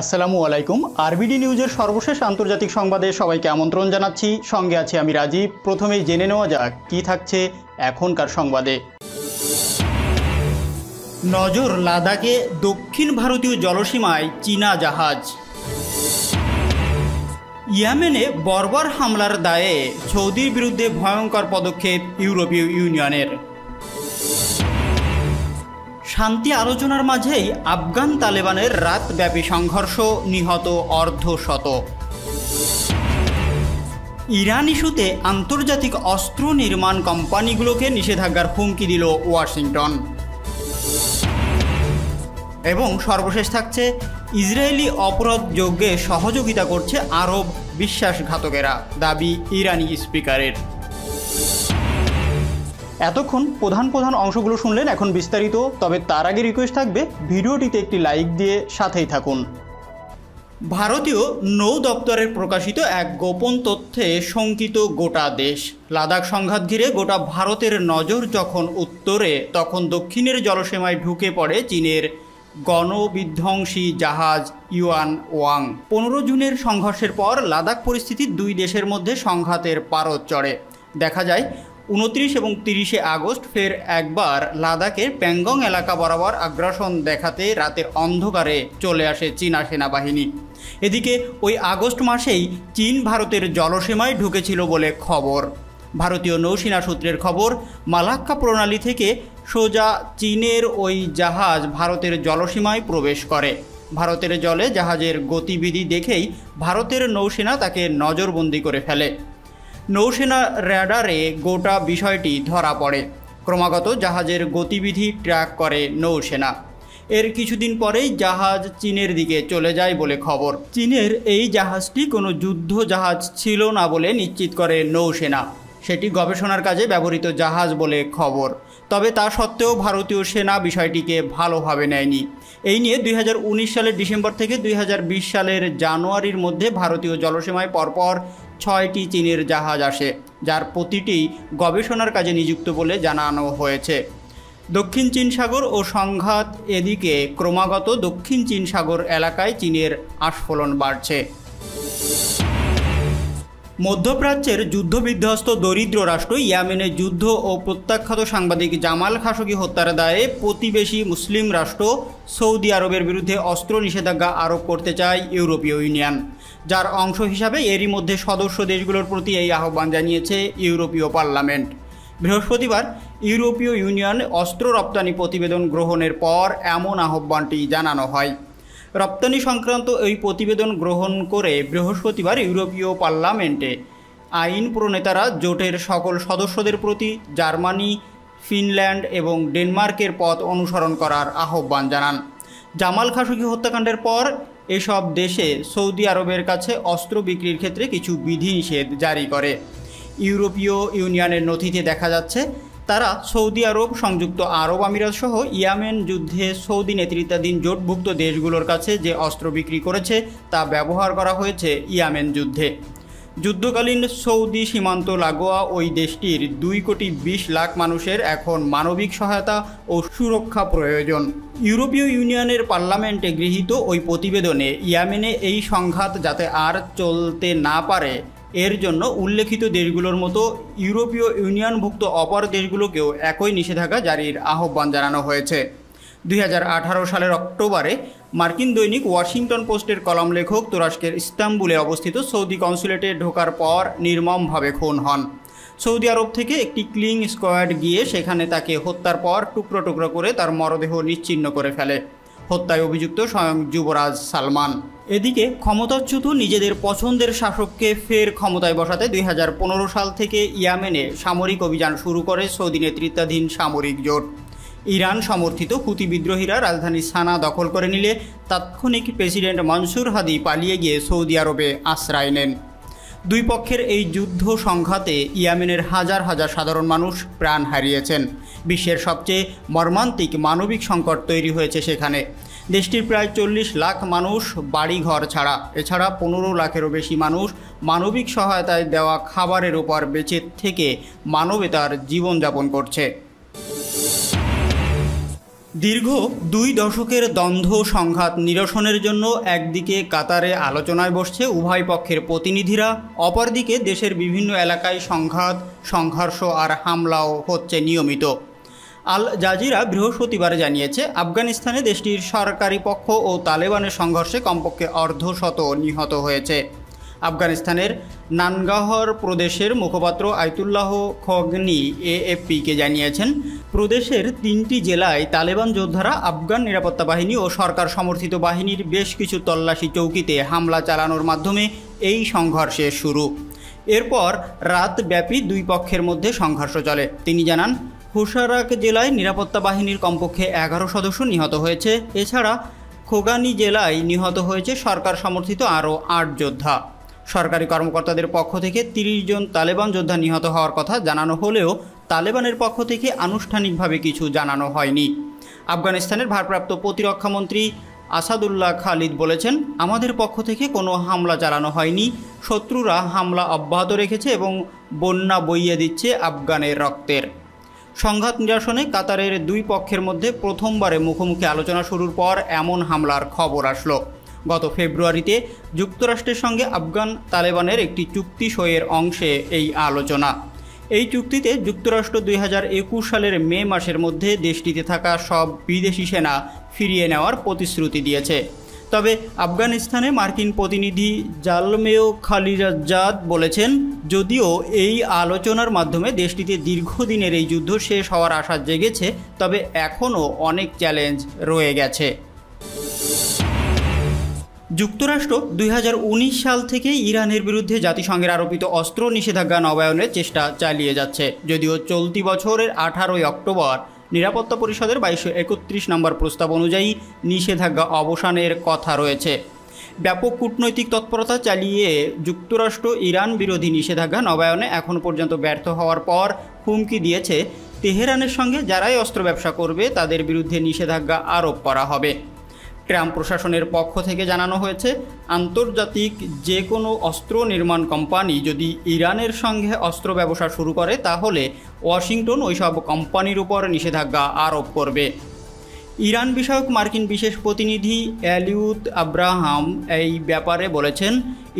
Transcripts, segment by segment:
আসসালামু আলাইকুম। আরবিডি নিউজের সর্বশেষ আন্তর্জাতিক সংবাদে সবাইকে আমন্ত্রণ জানাচ্ছি। সঙ্গে আছি আমি রাজীব। প্রথমেই জেনে নেওয়া যাক, কী থাকছে এখনকার সংবাদে। নজর লাদাখে দক্ষিণ ভারতীয় জলসীমায় চীনা জাহাজ। ইয়েমেনে বর্বর হামলার দায়ে সৌদির বিরুদ্ধে ভয়ঙ্কর পদক্ষেপ ইউরোপীয় ইউনিয়নের। শান্তি আলোচনার মাঝেই আফগান তালেবানের রাতব্যাপী সংঘর্ষ নিহত অর্ধশত। ইরান ইস্যুতে আন্তর্জাতিক অস্ত্র নির্মাণ কোম্পানিগুলোকে নিষেধাজ্ঞার হুমকি দিল ওয়াশিংটন। এবং সর্বশেষ থাকছে, ইসরায়েলি অপরাধ যজ্ঞে সহযোগিতা করছে আরব বিশ্বাসঘাতকেরা, দাবি ইরানি স্পিকারের। এতক্ষণ প্রধান প্রধান অংশগুলো শুনলেন এখন বিস্তারিত, তবে তার আগে রিকোয়েস্ট থাকবে ভিডিওটিতে একটি লাইক দিয়ে সাথেই থাকুন। ভারতীয় নৌ দপ্তরের প্রকাশিত এক গোপন তথ্যে শঙ্কিত গোটা দেশ। লাদাখ সংঘাত ঘিরে গোটা ভারতের নজর যখন উত্তরে, তখন দক্ষিণের জলসীমায় ঢুকে পড়ে চীনের গণবিধ্বংসী জাহাজ ইউয়ান ওয়াং। পনেরো জুনের সংঘর্ষের পর লাদাখ পরিস্থিতি দুই দেশের মধ্যে সংঘাতের পারদ চড়ে। দেখা যায় উনত্রিশ এবং তিরিশে আগস্ট ফের একবার লাদাখের প্যাংগং এলাকা বরাবর আগ্রাসন দেখাতে রাতের অন্ধকারে চলে আসে চীনা সেনাবাহিনী। এদিকে ওই আগস্ট মাসেই চীন ভারতের জলসীমায় ঢুকেছিল বলে খবর। ভারতীয় নৌসেনা সূত্রের খবর, মালাক্কা প্রণালী থেকে সোজা চীনের ওই জাহাজ ভারতের জলসীমায় প্রবেশ করে। ভারতের জলে জাহাজের গতিবিধি দেখেই ভারতের নৌসেনা তাকে নজরবন্দি করে ফেলে। নৌসেনা র্যাডারে গোটা বিষয়টি ধরা পড়ে। ক্রমাগত জাহাজের গতিবিধি ট্র্যাক করে নৌসেনা। এর কিছুদিন পরেই জাহাজ চীনের দিকে চলে যায় বলে খবর। চীনের এই জাহাজটি কোনো যুদ্ধ জাহাজ ছিল না বলে নিশ্চিত করে নৌসেনা। সেটি গবেষণার কাজে ব্যবহৃত জাহাজ বলে খবর। তবে তা সত্ত্বেও ভারতীয় সেনা বিষয়টিকে ভালোভাবে নেয়নি। এই নিয়ে দুই হাজার উনিশ সালের ডিসেম্বর থেকে দুই হাজার বিশ সালের জানুয়ারির মধ্যে ভারতীয় জলসীমায় পরপর ছয়টি চীনের জাহাজ আসে, যার প্রতিটি গবেষণার কাজে নিযুক্ত বলে জানানো হয়েছে। দক্ষিণ চীন সাগর ও সংঘাত এদিকে ক্রমাগত দক্ষিণ চীন সাগর এলাকায় চীনের আস্ফলন বাড়ছে। মধ্যপ্রাচ্যের যুদ্ধবিধ্বস্ত দরিদ্র রাষ্ট্র ইয়ামেনে যুদ্ধ ও প্রত্যাখ্যাত সাংবাদিক জামাল খাশোগি হত্যার দায়ে প্রতিবেশী মুসলিম রাষ্ট্র সৌদি আরবের বিরুদ্ধে অস্ত্র নিষেধাজ্ঞা আরোপ করতে চায় ইউরোপীয় ইউনিয়ন। যার অংশ হিসাবে এরই মধ্যে সদস্য দেশগুলোর প্রতি এই আহ্বান জানিয়েছে ইউরোপীয় পার্লামেন্ট। বৃহস্পতিবার ইউরোপীয় ইউনিয়ন অস্ত্র রপ্তানি প্রতিবেদন গ্রহণের পর এমন আহ্বানটি জানানো হয়। রপ্তানি সংক্রান্ত এই প্রতিবেদন গ্রহণ করে বৃহস্পতিবার ইউরোপীয় পার্লামেন্টে আইন প্রণেতারা জোটের সকল সদস্যদের প্রতি জার্মানি, ফিনল্যান্ড এবং ডেনমার্কের পথ অনুসরণ করার আহ্বান জানান। জামাল খাশোগি হত্যাকাণ্ডের পর এসব দেশে সৌদি আরবের কাছে অস্ত্র বিক্রির ক্ষেত্রে কিছু বিধিনিষেধ জারি করে। ইউরোপীয় ইউনিয়নের নথিতে দেখা যাচ্ছে, তারা সৌদি আরব, সংযুক্ত আরব আমিরাত সহ ইয়ামেন যুদ্ধে সৌদি নেতৃত্বাধীন জোটভুক্ত দেশগুলোর কাছে যে অস্ত্র বিক্রি করেছে তা ব্যবহার করা হয়েছে ইয়ামেন যুদ্ধে। যুদ্ধকালীন সৌদি সীমান্ত লাগোয়া ওই দেশটির দুই কোটি বিশ লাখ মানুষের এখন মানবিক সহায়তা ও সুরক্ষা প্রয়োজন। ইউরোপীয় ইউনিয়নের পার্লামেন্টে গৃহীত ওই প্রতিবেদনে ইয়ামেনে এই সংঘাত যাতে আর চলতে না পারে, এর জন্য উল্লেখিত দেশগুলোর মতো ইউরোপীয় ইউনিয়নভুক্ত অপর দেশগুলোকেও একই নিষেধাজ্ঞা জারির আহ্বান জানানো হয়েছে। দুই হাজার আঠারো সালের অক্টোবরে মার্কিন দৈনিক ওয়াশিংটন পোস্টের কলম লেখক তুরস্কের ইস্তাম্বুলে অবস্থিত সৌদি কনসুলেটে ঢোকার পর নির্মমভাবে খুন হন। সৌদি আরব থেকে একটি ক্লিং স্কোয়াড গিয়ে সেখানে তাকে হত্যার পর টুকরো টুকরো করে তার মরদেহ নিশ্চিহ্ন করে ফেলে। হত্যায় অভিযুক্ত স্বয়ং যুবরাজ সালমান। এদিকে ক্ষমতাচ্যুত নিজেদের পছন্দের শাসককে ফের ক্ষমতায় বসাতে দুই হাজার পনেরো সাল থেকে ইয়ামেনে সামরিক অভিযান শুরু করে সৌদি নেতৃত্বাধীন সামরিক জোট। ইরান সমর্থিত হুতি বিদ্রোহীরা রাজধানী সানা দখল করে নিলে তাৎক্ষণিক প্রেসিডেন্ট মনসুর হাদি পালিয়ে গিয়ে সৌদি আরবে আশ্রয় নেন। দুই পক্ষের এই যুদ্ধ সংঘাতে ইয়ামেনের হাজার হাজার সাধারণ মানুষ প্রাণ হারিয়েছেন। বিশ্বের সবচেয়ে মর্মান্তিক মানবিক সংকট তৈরি হয়েছে সেখানে। দেশটির প্রায় চল্লিশ লাখ মানুষ বাড়িঘর ছাড়া, এছাড়া পনেরো লাখেরও বেশি মানুষ মানবিক সহায়তায় দেওয়া খাবারের উপর বেঁচে থেকে মানবেতার জীবনযাপন করছে। দীর্ঘ দুই দশকের দ্বন্দ্ব সংঘাত নিরসনের জন্য একদিকে কাতারে আলোচনায় বসছে উভয় পক্ষের প্রতিনিধিরা, অপরদিকে দেশের বিভিন্ন এলাকায় সংঘাত, সংঘর্ষ আর হামলাও হচ্ছে নিয়মিত। আল জাজিরা বৃহস্পতিবার জানিয়েছে, আফগানিস্তানে দেশটির সরকারি পক্ষ ও তালেবানের সংঘর্ষে কমপক্ষে অর্ধশত নিহত হয়েছে। আফগানিস্তানের নানগাহর প্রদেশের মুখপাত্র আয়তুল্লাহ খগনি এএফপিকে জানিয়েছেন, প্রদেশের তিনটি জেলায় তালেবান যোদ্ধারা আফগান নিরাপত্তা বাহিনী ও সরকার সমর্থিত বাহিনীর বেশ কিছু তল্লাশি চৌকিতে হামলা চালানোর মাধ্যমে এই সংঘর্ষের শুরু। এরপর রাতব্যাপী দুই পক্ষের মধ্যে সংঘর্ষ চলে। তিনি জানান হুশারাক জেলায় নিরাপত্তা বাহিনীর কমপক্ষে এগারো সদস্য নিহত হয়েছে। এছাড়া খোগানি জেলায় নিহত হয়েছে সরকার সমর্থিত আরও আট যোদ্ধা। সরকারি কর্মকর্তাদের পক্ষ থেকে তিরিশ জন তালেবান যোদ্ধা নিহত হওয়ার কথা জানানো হলেও তালেবানের পক্ষ থেকে আনুষ্ঠানিকভাবে কিছু জানানো হয়নি। আফগানিস্তানের ভারপ্রাপ্ত প্রতিরক্ষামন্ত্রী আসাদুল্লাহ খালিদ বলেছেন, আমাদের পক্ষ থেকে কোনো হামলা চালানো হয়নি। শত্রুরা হামলা অব্যাহত রেখেছে এবং বন্যা বইয়ে দিচ্ছে আফগানের রক্তের। সংঘাত নিরসনে কাতারের দুই পক্ষের মধ্যে প্রথমবারে মুখোমুখি আলোচনা শুরুর পর এমন হামলার খবর আসলো। গত ফেব্রুয়ারিতে যুক্তরাষ্ট্রের সঙ্গে আফগান তালেবানের একটি চুক্তি সইয়ের অংশে এই আলোচনা। এই চুক্তিতে যুক্তরাষ্ট্র দুই হাজার একুশ সালের মে মাসের মধ্যে দেশটিতে থাকা সব বিদেশি সেনা ফিরিয়ে নেওয়ার প্রতিশ্রুতি দিয়েছে। তবে আফগানিস্তানে মার্কিন প্রতিনিধি জালমেও খালিরাজ্জাদ বলেছেন, যদিও এই আলোচনার মাধ্যমে দেশটিতে দীর্ঘদিনের এই যুদ্ধ শেষ হওয়ার আশা জেগেছে, তবে এখনও অনেক চ্যালেঞ্জ রয়ে গেছে। যুক্তরাষ্ট্র দুই হাজার উনিশ সাল থেকে ইরানের বিরুদ্ধে জাতিসংঘের আরোপিত অস্ত্র নিষেধাজ্ঞা নবায়নের চেষ্টা চালিয়ে যাচ্ছে। যদিও চলতি বছরের আঠারোই অক্টোবর নিরাপত্তা পরিষদের বাইশশো একত্রিশ নম্বর প্রস্তাব অনুযায়ী নিষেধাজ্ঞা অবসানের কথা রয়েছে। ব্যাপক কূটনৈতিক তৎপরতা চালিয়ে যুক্তরাষ্ট্র ইরান বিরোধী নিষেধাজ্ঞা নবায়নে এখন পর্যন্ত ব্যর্থ হওয়ার পর হুমকি দিয়েছে তেহরানের সঙ্গে যারাই অস্ত্র ব্যবসা করবে, তাদের বিরুদ্ধে নিষেধাজ্ঞা আরোপ করা হবে। ট্রাম্প প্রশাসনের পক্ষ থেকে জানানো হয়েছে, আন্তর্জাতিক যে কোনো অস্ত্র নির্মাণ কোম্পানি যদি ইরানের সঙ্গে অস্ত্র ব্যবসা শুরু করে, তাহলে ওয়াশিংটন ওইসব কোম্পানির উপর নিষেধাজ্ঞা আরোপ করবে। ইরান বিষয়ক মার্কিন বিশেষ প্রতিনিধি অ্যালিউদ আব্রাহাম এই ব্যাপারে বলেছেন,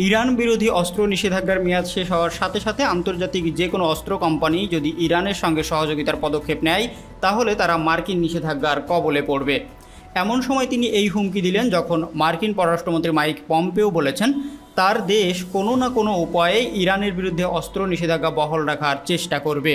ইরান বিরোধী অস্ত্র নিষেধাজ্ঞার মেয়াদ শেষ হওয়ার সাথে সাথে আন্তর্জাতিক যে কোনো অস্ত্র কোম্পানি যদি ইরানের সঙ্গে সহযোগিতার পদক্ষেপ নেয়, তাহলে তারা মার্কিন নিষেধাজ্ঞার কবলে পড়বে। এমন সময় তিনি এই হুমকি দিলেন যখন মার্কিন পররাষ্ট্রমন্ত্রী মাইক পম্পেও বলেছেন, তার দেশ কোনো না কোনো উপায়ে ইরানের বিরুদ্ধে অস্ত্র নিষেধাজ্ঞা বহল রাখার চেষ্টা করবে।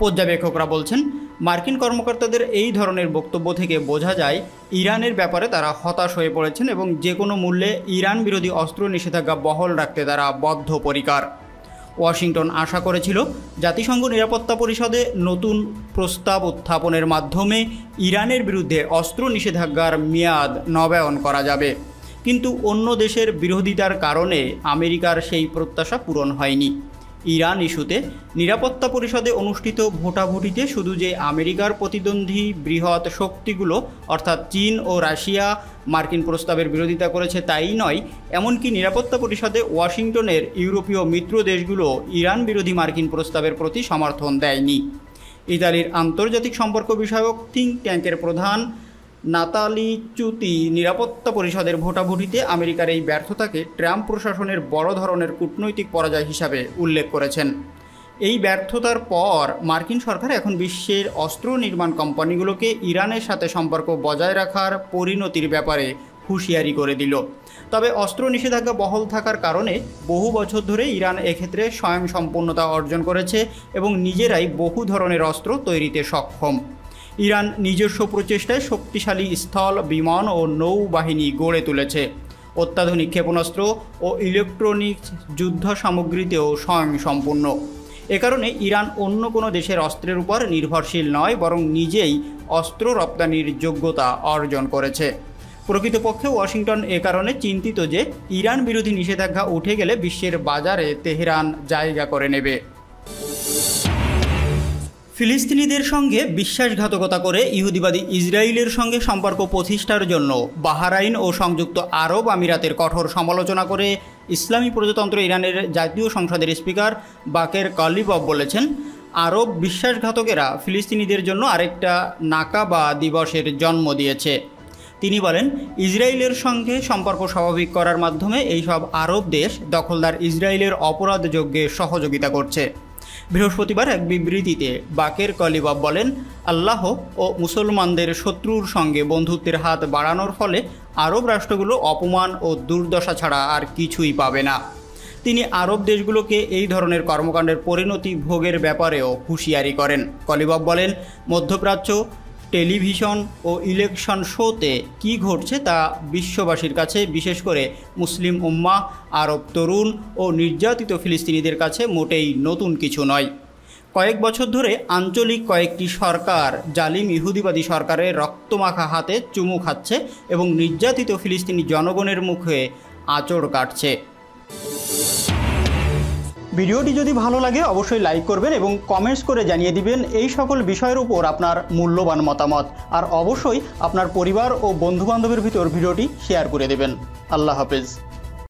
পর্যবেক্ষকরা বলছেন, মার্কিন কর্মকর্তাদের এই ধরনের বক্তব্য থেকে বোঝা যায়, ইরানের ব্যাপারে তারা হতাশ হয়ে পড়েছেন এবং যে কোনো মূল্যে ইরান বিরোধী অস্ত্র নিষেধাজ্ঞা বহল রাখতে তারা বদ্ধপরিকার। ওয়াশিংটন আশা করেছিল, জাতিসংঘ নিরাপত্তা পরিষদে নতুন প্রস্তাব উত্থাপনের মাধ্যমে ইরানের বিরুদ্ধে অস্ত্র নিষেধাজ্ঞার মেয়াদ নবায়ন করা যাবে। কিন্তু অন্য দেশের বিরোধিতার কারণে আমেরিকার সেই প্রত্যাশা পূরণ হয়নি। ইরান ইস্যুতে নিরাপত্তা পরিষদে অনুষ্ঠিত ভোটাভুটিতে শুধু যে আমেরিকার প্রতিদ্বন্দ্বী বৃহৎ শক্তিগুলো, অর্থাৎ চীন ও রাশিয়া মার্কিন প্রস্তাবের বিরোধিতা করেছে তাই নয়, এমনকি নিরাপত্তা পরিষদে ওয়াশিংটনের ইউরোপীয় মিত্র দেশগুলো ইরান বিরোধী মার্কিন প্রস্তাবের প্রতি সমর্থন দেয়নি। ইতালির আন্তর্জাতিক সম্পর্ক বিষয়ক থিঙ্ক ট্যাঙ্কের প্রধান নাতালি চ্যুতি নিরাপত্তা পরিষদের ভোটাভুটিতে আমেরিকার এই ব্যর্থতাকে ট্রাম্প প্রশাসনের বড় ধরনের কূটনৈতিক পরাজয় হিসাবে উল্লেখ করেছেন। এই ব্যর্থতার পর মার্কিন সরকার এখন বিশ্বের অস্ত্র নির্মাণ কোম্পানিগুলোকে ইরানের সাথে সম্পর্ক বজায় রাখার পরিণতির ব্যাপারে হুঁশিয়ারি করে দিল। তবে অস্ত্র নিষেধাজ্ঞা বহল থাকার কারণে বহু বছর ধরে ইরান এক্ষেত্রে স্বয়ংসম্পূর্ণতা অর্জন করেছে এবং নিজেরাই বহু ধরনের অস্ত্র তৈরিতে সক্ষম। ইরান নিজস্ব প্রচেষ্টায় শক্তিশালী স্থল, বিমান ও নৌবাহিনী গড়ে তুলেছে। অত্যাধুনিক ক্ষেপণাস্ত্র ও ইলেকট্রনিক্স যুদ্ধ সামগ্রীতেও স্বয়ংসম্পূর্ণ। এ কারণে ইরান অন্য কোনো দেশের অস্ত্রের উপর নির্ভরশীল নয়, বরং নিজেই অস্ত্র রপ্তানির যোগ্যতা অর্জন করেছে। প্রকৃতপক্ষে ওয়াশিংটন এ কারণে চিন্তিত যে ইরান বিরোধী নিষেধাজ্ঞা উঠে গেলে বিশ্বের বাজারে তেহরান জায়গা করে নেবে। ফিলিস্তিনিদের সঙ্গে বিশ্বাসঘাতকতা করে ইহুদিবাদী ইসরায়েলের সঙ্গে সম্পর্ক প্রতিষ্ঠার জন্য বাহারাইন ও সংযুক্ত আরব আমিরাতের কঠোর সমালোচনা করে ইসলামী প্রজাতন্ত্র ইরানের জাতীয় সংসদের স্পিকার বাকের কালিবব বলেছেন, আরব বিশ্বাসঘাতকেরা ফিলিস্তিনিদের জন্য আরেকটা নাকা বা দিবসের জন্ম দিয়েছে। তিনি বলেন, ইসরায়েলের সঙ্গে সম্পর্ক স্বাভাবিক করার মাধ্যমে এইসব আরব দেশ দখলদার ইসরায়েলের অপরাধযোগ্যে সহযোগিতা করছে। বৃহস্পতিবার এক বিবৃতিতে বাকের কলিবাব বলেন, আল্লাহ ও মুসলমানদের শত্রুর সঙ্গে বন্ধুত্বের হাত বাড়ানোর ফলে আরব রাষ্ট্রগুলো অপমান ও দুর্দশা ছাড়া আর কিছুই পাবে না। তিনি আরব দেশগুলোকে এই ধরনের কর্মকাণ্ডের পরিণতি ভোগের ব্যাপারেও হুঁশিয়ারি করেন। কলিবাব বলেন, মধ্যপ্রাচ্য টেলিভিশন ও ইলেকশন শোতে কি ঘটছে তা বিশ্ববাসীর কাছে, বিশেষ করে মুসলিম উম্মা, আরব তরুণ ও নির্যাতিত ফিলিস্তিনিদের কাছে মোটেই নতুন কিছু নয়। কয়েক বছর ধরে আঞ্চলিক কয়েকটি সরকার জালিম ইহুদিবাদী সরকারের রক্তমাখা হাতে চুমু খাচ্ছে এবং নির্যাতিত ফিলিস্তিনি জনগণের মুখে আঁচড় কাটছে। ভিডিওটি যদি ভালো লাগে, অবশ্যই লাইক করবেন এবং কমেন্টস করে জানিয়ে দিবেন এই সকল বিষয়ের উপর আপনার মূল্যবান মতামত। আর অবশ্যই আপনার পরিবার ও বন্ধুবান্ধবের ভিতর ভিডিওটি শেয়ার করে দেবেন। আল্লাহ হাফেজ।